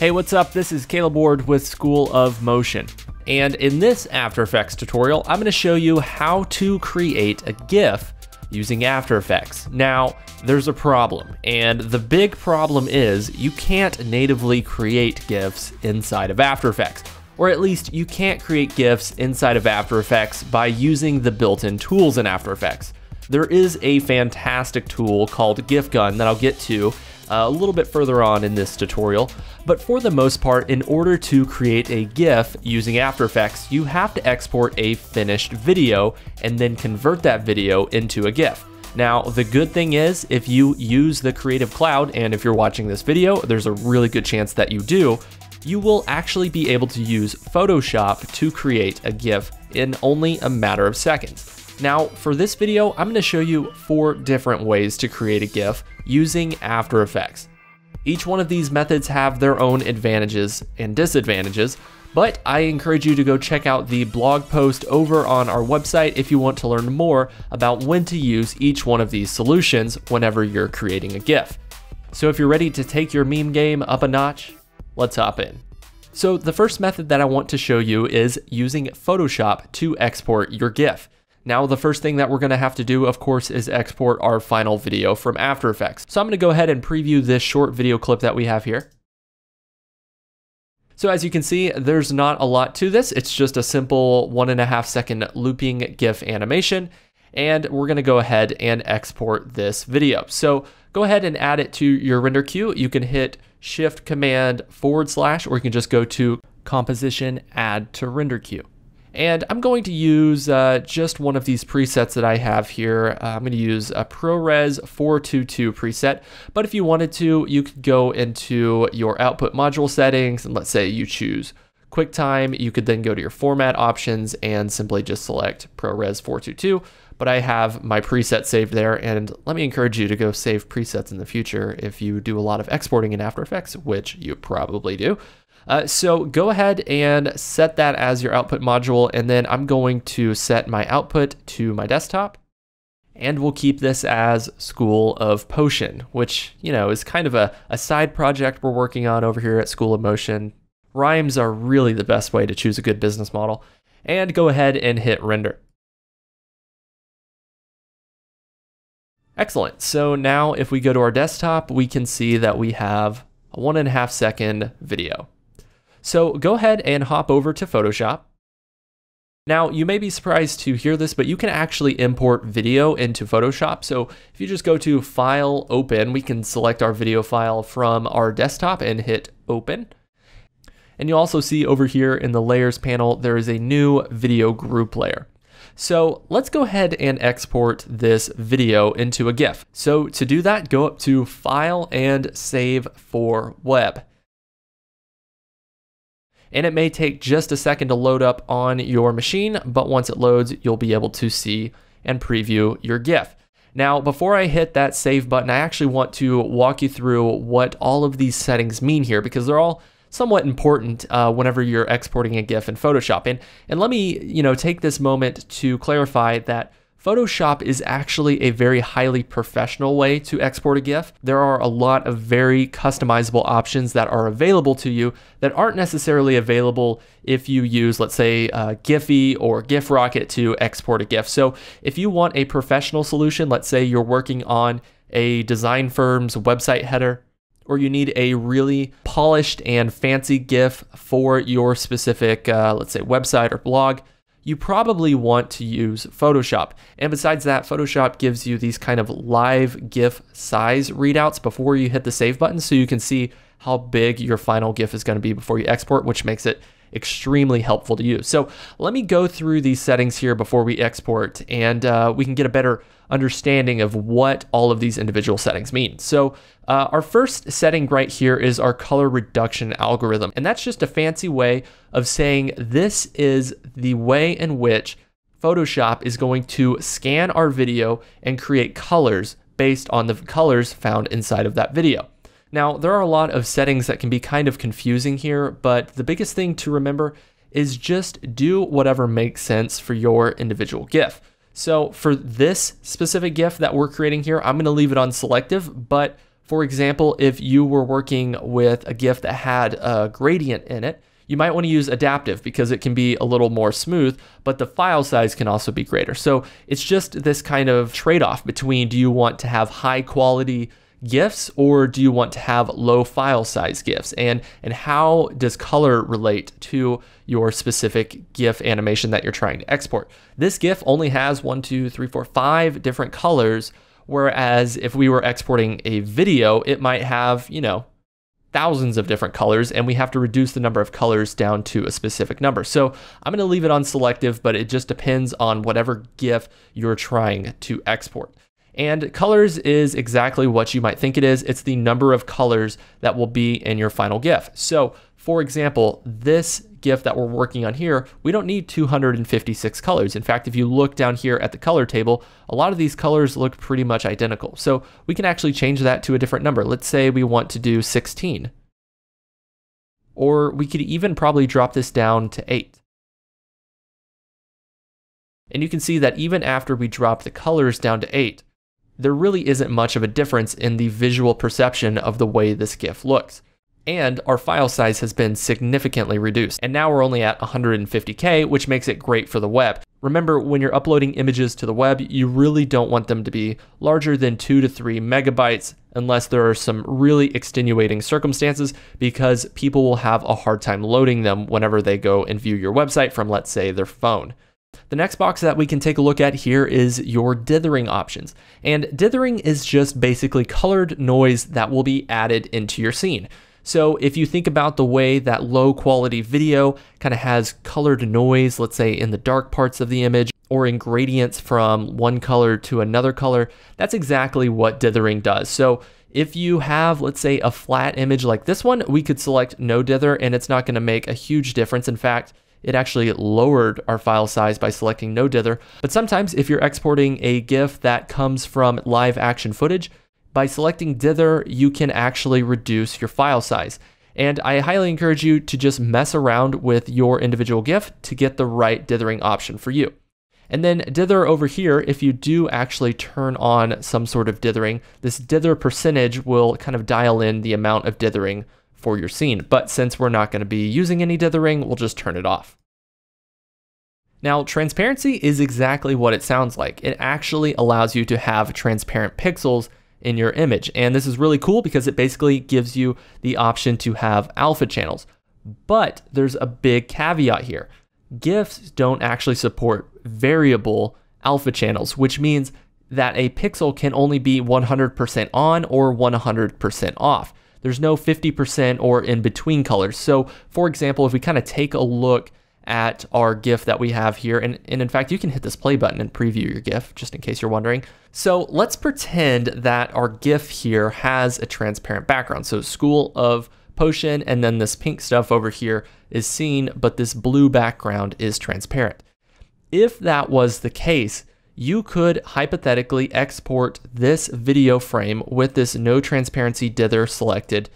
Hey, what's up? This is Caleb Ward with School of Motion. And in this After Effects tutorial, I'm gonna show you how to create a GIF using After Effects. Now, there's a problem, and the big problem is you can't natively create GIFs inside of After Effects, or at least you can't create GIFs inside of After Effects by using the built-in tools in After Effects. There is a fantastic tool called GIF Gun that I'll get to uh, a little bit further on in this tutorial, but for the most part, in order to create a GIF using After Effects, you have to export a finished video and then convert that video into a GIF. Now, the good thing is, if you use the Creative Cloud, and if you're watching this video, there's a really good chance that you do, you will actually be able to use Photoshop to create a GIF in only a matter of seconds. Now, for this video, I'm gonna show you four different ways to create a GIF using After Effects. Each one of these methods have their own advantages and disadvantages, but I encourage you to go check out the blog post over on our website if you want to learn more about when to use each one of these solutions whenever you're creating a GIF. So if you're ready to take your meme game up a notch, let's hop in. So the first method that I want to show you is using Photoshop to export your GIF. Now, the first thing that we're gonna have to do, of course, is export our final video from After Effects. So I'm gonna go ahead and preview this short video clip that we have here. So as you can see, there's not a lot to this. It's just a simple one and a half second looping GIF animation. And we're gonna go ahead and export this video. So go ahead and add it to your render queue. You can hit Shift Command forward slash, or you can just go to Composition, Add to Render Queue. And I'm going to use uh, just one of these presets that I have here. Uh, I'm going to use a ProRes 422 preset, but if you wanted to, you could go into your output module settings and let's say you choose QuickTime, you could then go to your format options and simply just select ProRes 422. But I have my preset saved there, and let me encourage you to go save presets in the future if you do a lot of exporting in After Effects, which you probably do. Uh, so go ahead and set that as your output module, and then I'm going to set my output to my desktop. And we'll keep this as School of Potion, which, you know, is kind of a, a side project we're working on over here at School of Motion. Rhymes are really the best way to choose a good business model. And go ahead and hit render. Excellent. So now if we go to our desktop, we can see that we have a one and a half second video. So go ahead and hop over to Photoshop. Now, you may be surprised to hear this, but you can actually import video into Photoshop. So if you just go to File, Open, we can select our video file from our desktop and hit Open. And you'll also see over here in the Layers panel, there is a new video group layer. So let's go ahead and export this video into a GIF. So to do that, go up to File and Save for Web and it may take just a second to load up on your machine, but once it loads, you'll be able to see and preview your GIF. Now, before I hit that save button, I actually want to walk you through what all of these settings mean here because they're all somewhat important uh, whenever you're exporting a GIF in Photoshop. And, and let me, you know, take this moment to clarify that Photoshop is actually a very highly professional way to export a GIF. There are a lot of very customizable options that are available to you that aren't necessarily available if you use, let's say, uh, Giphy or GIFRocket to export a GIF. So if you want a professional solution, let's say you're working on a design firm's website header, or you need a really polished and fancy GIF for your specific, uh, let's say, website or blog, you probably want to use Photoshop. And besides that, Photoshop gives you these kind of live GIF size readouts before you hit the save button so you can see how big your final GIF is going to be before you export, which makes it extremely helpful to use. So let me go through these settings here before we export and uh, we can get a better understanding of what all of these individual settings mean. So uh, our first setting right here is our color reduction algorithm. And that's just a fancy way of saying this is the way in which Photoshop is going to scan our video and create colors based on the colors found inside of that video. Now, there are a lot of settings that can be kind of confusing here, but the biggest thing to remember is just do whatever makes sense for your individual GIF. So for this specific GIF that we're creating here, I'm gonna leave it on selective, but For example, if you were working with a GIF that had a gradient in it, you might want to use adaptive because it can be a little more smooth, but the file size can also be greater. So it's just this kind of trade off between do you want to have high quality GIFs or do you want to have low file size GIFs? And, and how does color relate to your specific GIF animation that you're trying to export? This GIF only has one, two, three, four, five different colors. Whereas if we were exporting a video, it might have, you know, thousands of different colors and we have to reduce the number of colors down to a specific number. So I'm going to leave it on selective, but it just depends on whatever GIF you're trying to export. And colors is exactly what you might think it is. It's the number of colors that will be in your final GIF. So for example, this GIF that we're working on here, we don't need 256 colors. In fact, if you look down here at the color table, a lot of these colors look pretty much identical. So we can actually change that to a different number. Let's say we want to do 16. Or we could even probably drop this down to 8. And you can see that even after we drop the colors down to 8, there really isn't much of a difference in the visual perception of the way this GIF looks and our file size has been significantly reduced. And now we're only at 150K, which makes it great for the web. Remember, when you're uploading images to the web, you really don't want them to be larger than two to three megabytes unless there are some really extenuating circumstances because people will have a hard time loading them whenever they go and view your website from, let's say, their phone. The next box that we can take a look at here is your dithering options. And dithering is just basically colored noise that will be added into your scene. So if you think about the way that low quality video kind of has colored noise, let's say in the dark parts of the image or in gradients from one color to another color, that's exactly what dithering does. So if you have, let's say, a flat image like this one, we could select no dither and it's not going to make a huge difference. In fact, it actually lowered our file size by selecting no dither. But sometimes if you're exporting a GIF that comes from live action footage, by selecting dither, you can actually reduce your file size. And I highly encourage you to just mess around with your individual GIF to get the right dithering option for you. And then dither over here, if you do actually turn on some sort of dithering, this dither percentage will kind of dial in the amount of dithering for your scene. But since we're not going to be using any dithering, we'll just turn it off. Now, transparency is exactly what it sounds like. It actually allows you to have transparent pixels in your image. And this is really cool because it basically gives you the option to have alpha channels. But there's a big caveat here. GIFs don't actually support variable alpha channels, which means that a pixel can only be 100% on or 100% off. There's no 50% or in between colors. So, for example, if we kind of take a look at our GIF that we have here. And, and in fact, you can hit this play button and preview your GIF, just in case you're wondering. So let's pretend that our GIF here has a transparent background. So School of Potion, and then this pink stuff over here is seen, but this blue background is transparent. If that was the case, you could hypothetically export this video frame with this no transparency dither selected,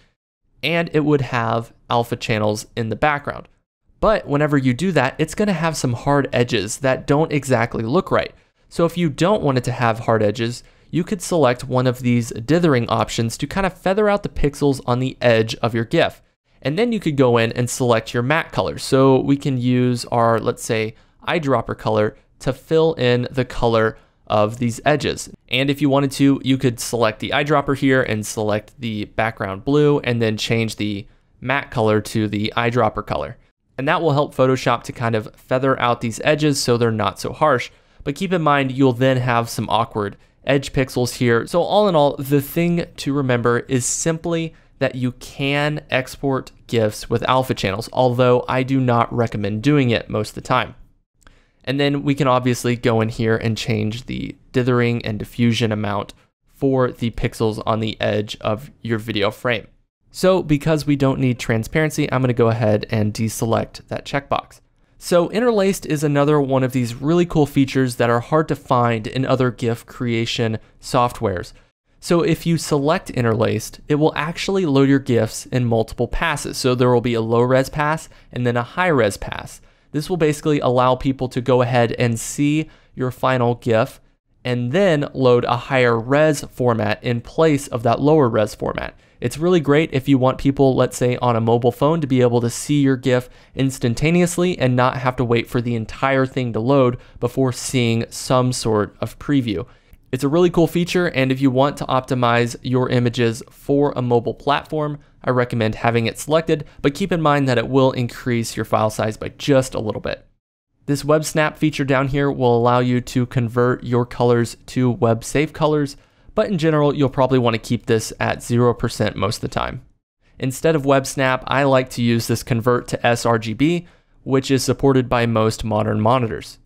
and it would have alpha channels in the background. But whenever you do that, it's going to have some hard edges that don't exactly look right. So if you don't want it to have hard edges, you could select one of these dithering options to kind of feather out the pixels on the edge of your GIF. And then you could go in and select your matte color. So we can use our, let's say, eyedropper color to fill in the color of these edges. And if you wanted to, you could select the eyedropper here and select the background blue and then change the matte color to the eyedropper color. And that will help Photoshop to kind of feather out these edges so they're not so harsh. But keep in mind, you'll then have some awkward edge pixels here. So all in all, the thing to remember is simply that you can export GIFs with alpha channels, although I do not recommend doing it most of the time. And then we can obviously go in here and change the dithering and diffusion amount for the pixels on the edge of your video frame. So because we don't need transparency, I'm gonna go ahead and deselect that checkbox. So interlaced is another one of these really cool features that are hard to find in other GIF creation softwares. So if you select interlaced, it will actually load your GIFs in multiple passes. So there will be a low res pass and then a high res pass. This will basically allow people to go ahead and see your final GIF and then load a higher res format in place of that lower res format. It's really great if you want people, let's say on a mobile phone, to be able to see your GIF instantaneously and not have to wait for the entire thing to load before seeing some sort of preview. It's a really cool feature, and if you want to optimize your images for a mobile platform, I recommend having it selected, but keep in mind that it will increase your file size by just a little bit. This web snap feature down here will allow you to convert your colors to web safe colors, but in general, you'll probably want to keep this at 0% most of the time. Instead of web snap, I like to use this convert to sRGB, which is supported by most modern monitors.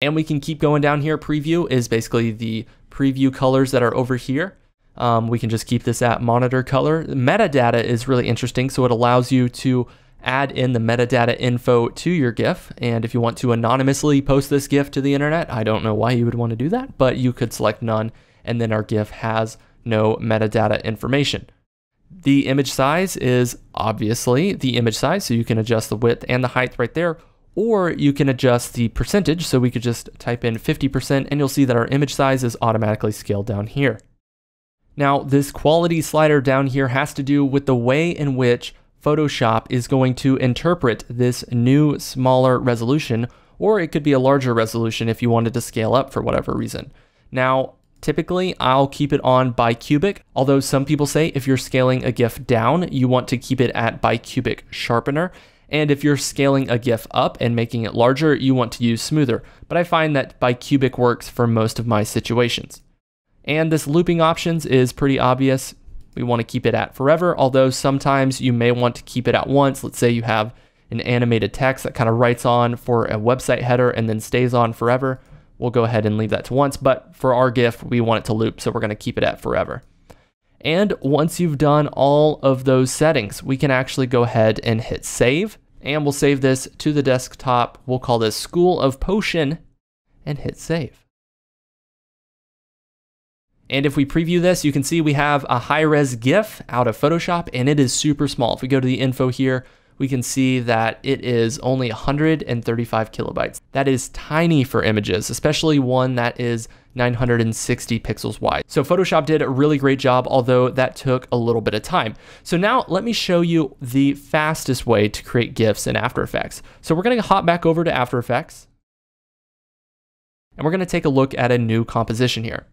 And we can keep going down here. Preview is basically the preview colors that are over here. Um, we can just keep this at monitor color. Metadata is really interesting, so it allows you to add in the metadata info to your GIF. And if you want to anonymously post this GIF to the internet, I don't know why you would want to do that, but you could select none and then our GIF has no metadata information. The image size is obviously the image size, so you can adjust the width and the height right there, or you can adjust the percentage, so we could just type in 50% and you'll see that our image size is automatically scaled down here. Now, this quality slider down here has to do with the way in which Photoshop is going to interpret this new smaller resolution, or it could be a larger resolution if you wanted to scale up for whatever reason. Now, Typically, I'll keep it on bicubic, although some people say if you're scaling a GIF down, you want to keep it at bicubic sharper. And if you're scaling a GIF up and making it larger, you want to use smoother. But I find that bicubic works for most of my situations. And this looping options is pretty obvious. We want to keep it at forever, although sometimes you may want to keep it at once. Let's say you have an animated text that kind of writes on for a website header and then stays on forever we'll go ahead and leave that to once, but for our GIF, we want it to loop, so we're gonna keep it at forever. And once you've done all of those settings, we can actually go ahead and hit save, and we'll save this to the desktop. We'll call this School of Potion, and hit save. And if we preview this, you can see we have a high-res GIF out of Photoshop, and it is super small. If we go to the info here, we can see that it is only 135 kilobytes. That is tiny for images, especially one that is 960 pixels wide. So Photoshop did a really great job, although that took a little bit of time. So now let me show you the fastest way to create GIFs in After Effects. So we're gonna hop back over to After Effects, and we're gonna take a look at a new composition here.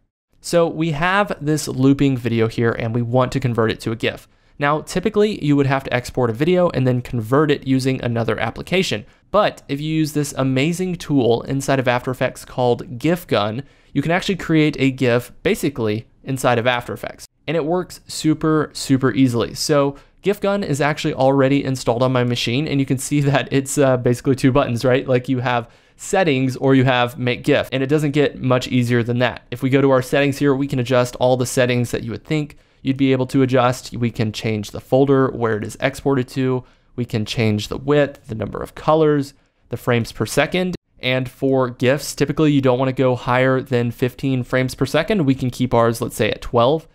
So we have this looping video here, and we want to convert it to a GIF. Now, typically you would have to export a video and then convert it using another application. But if you use this amazing tool inside of After Effects called GIF Gun, you can actually create a GIF basically inside of After Effects. And it works super, super easily. So GIF Gun is actually already installed on my machine and you can see that it's uh, basically two buttons, right? Like you have settings or you have make GIF and it doesn't get much easier than that. If we go to our settings here, we can adjust all the settings that you would think you'd be able to adjust. We can change the folder where it is exported to. We can change the width, the number of colors, the frames per second. And for GIFs, typically you don't want to go higher than 15 frames per second. We can keep ours, let's say, at 12.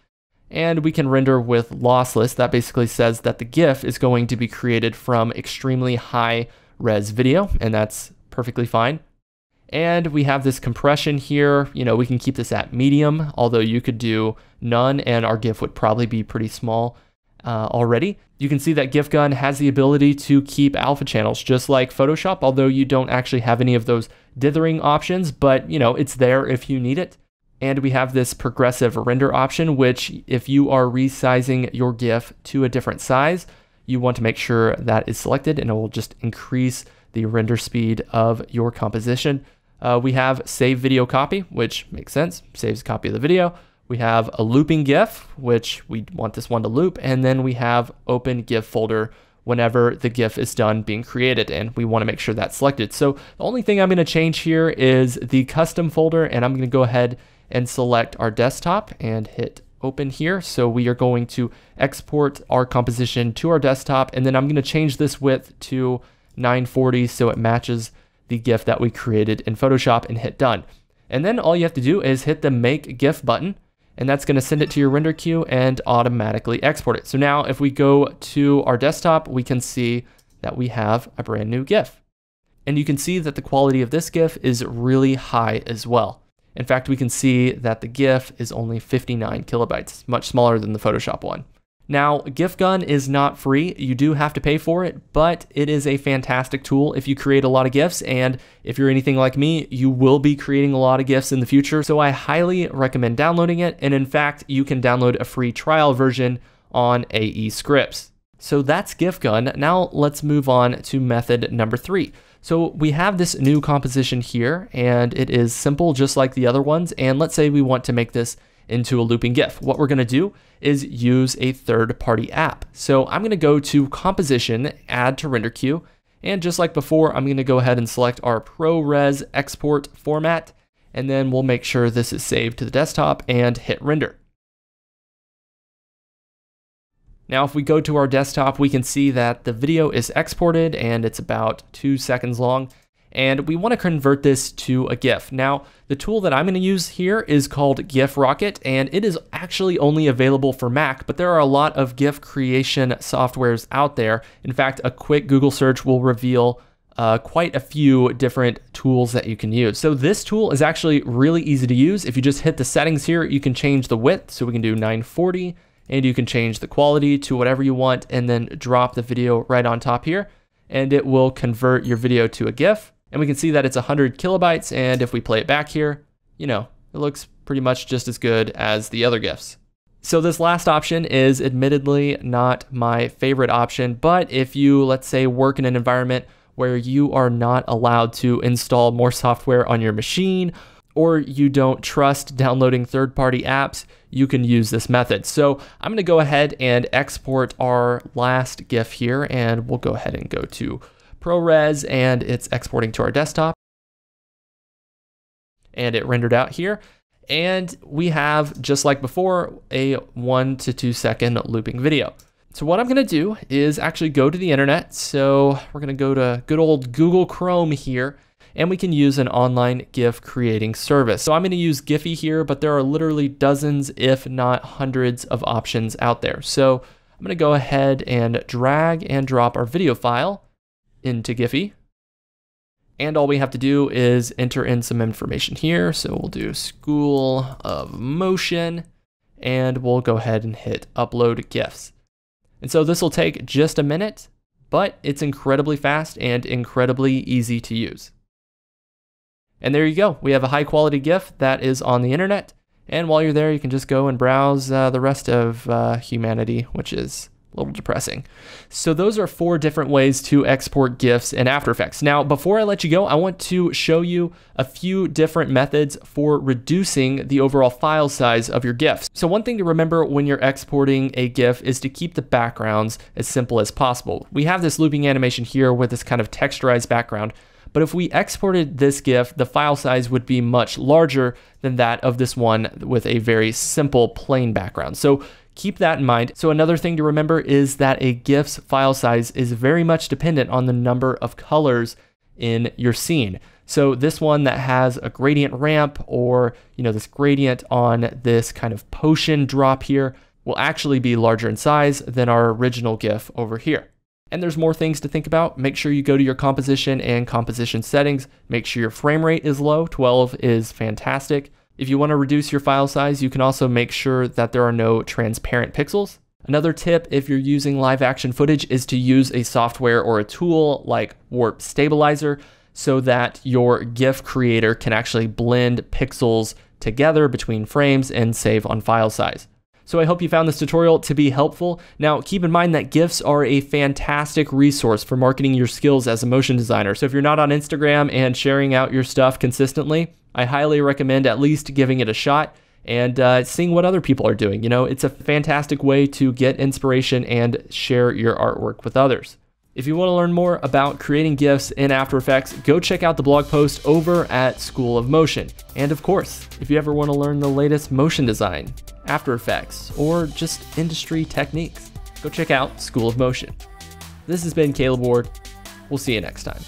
And we can render with lossless. That basically says that the GIF is going to be created from extremely high res video, and that's perfectly fine. And we have this compression here. You know, we can keep this at medium, although you could do none and our GIF would probably be pretty small uh, already. You can see that GIF Gun has the ability to keep alpha channels just like Photoshop, although you don't actually have any of those dithering options, but you know, it's there if you need it. And we have this progressive render option, which if you are resizing your GIF to a different size, you want to make sure that is selected and it will just increase the render speed of your composition. Uh, we have save video copy, which makes sense, saves a copy of the video. We have a looping GIF, which we want this one to loop, and then we have open GIF folder whenever the GIF is done being created, and we want to make sure that's selected. So the only thing I'm going to change here is the custom folder, and I'm going to go ahead and select our desktop and hit open here. So we are going to export our composition to our desktop, and then I'm going to change this width to 940 so it matches the GIF that we created in Photoshop and hit done. And then all you have to do is hit the make GIF button and that's going to send it to your render queue and automatically export it. So now if we go to our desktop, we can see that we have a brand new GIF. And you can see that the quality of this GIF is really high as well. In fact, we can see that the GIF is only 59 kilobytes, much smaller than the Photoshop one. Now, GIFGun is not free. You do have to pay for it, but it is a fantastic tool if you create a lot of GIFs. And if you're anything like me, you will be creating a lot of GIFs in the future. So I highly recommend downloading it. And in fact, you can download a free trial version on AE Scripts. So that's GIFGun. Now let's move on to method number three. So we have this new composition here and it is simple just like the other ones. And let's say we want to make this into a looping GIF. What we're gonna do is use a third party app. So I'm gonna go to composition, add to render queue. And just like before, I'm gonna go ahead and select our ProRes export format. And then we'll make sure this is saved to the desktop and hit render. Now, if we go to our desktop, we can see that the video is exported and it's about two seconds long. And we want to convert this to a GIF. Now, the tool that I'm going to use here is called GIF Rocket, and it is actually only available for Mac, but there are a lot of GIF creation softwares out there. In fact, a quick Google search will reveal uh, quite a few different tools that you can use. So this tool is actually really easy to use. If you just hit the settings here, you can change the width. So we can do 940, and you can change the quality to whatever you want and then drop the video right on top here and it will convert your video to a GIF. And we can see that it's 100 kilobytes and if we play it back here, you know, it looks pretty much just as good as the other GIFs. So this last option is admittedly not my favorite option, but if you, let's say, work in an environment where you are not allowed to install more software on your machine or you don't trust downloading third party apps, you can use this method. So I'm gonna go ahead and export our last GIF here and we'll go ahead and go to ProRes and it's exporting to our desktop. And it rendered out here. And we have, just like before, a one to two second looping video. So what I'm gonna do is actually go to the internet. So we're gonna go to good old Google Chrome here and we can use an online GIF creating service. So I'm going to use Giphy here, but there are literally dozens, if not hundreds of options out there. So I'm going to go ahead and drag and drop our video file into Giphy. And all we have to do is enter in some information here. So we'll do School of Motion, and we'll go ahead and hit upload GIFs. And so this will take just a minute, but it's incredibly fast and incredibly easy to use. And there you go. We have a high quality GIF that is on the internet. And while you're there, you can just go and browse uh, the rest of uh, humanity, which is a little depressing. So those are four different ways to export GIFs in After Effects. Now, before I let you go, I want to show you a few different methods for reducing the overall file size of your GIFs. So one thing to remember when you're exporting a GIF is to keep the backgrounds as simple as possible. We have this looping animation here with this kind of texturized background, but if we exported this GIF, the file size would be much larger than that of this one with a very simple plain background. So keep that in mind. So another thing to remember is that a GIF's file size is very much dependent on the number of colors in your scene. So this one that has a gradient ramp or, you know, this gradient on this kind of potion drop here will actually be larger in size than our original GIF over here. And there's more things to think about. Make sure you go to your composition and composition settings. Make sure your frame rate is low. 12 is fantastic. If you want to reduce your file size, you can also make sure that there are no transparent pixels. Another tip if you're using live action footage is to use a software or a tool like Warp Stabilizer so that your GIF creator can actually blend pixels together between frames and save on file size. So I hope you found this tutorial to be helpful. Now keep in mind that GIFs are a fantastic resource for marketing your skills as a motion designer. So if you're not on Instagram and sharing out your stuff consistently, I highly recommend at least giving it a shot and uh, seeing what other people are doing. You know, it's a fantastic way to get inspiration and share your artwork with others. If you want to learn more about creating GIFs in After Effects, go check out the blog post over at School of Motion. And of course, if you ever want to learn the latest motion design, After Effects, or just industry techniques, go check out School of Motion. This has been Caleb Ward. We'll see you next time.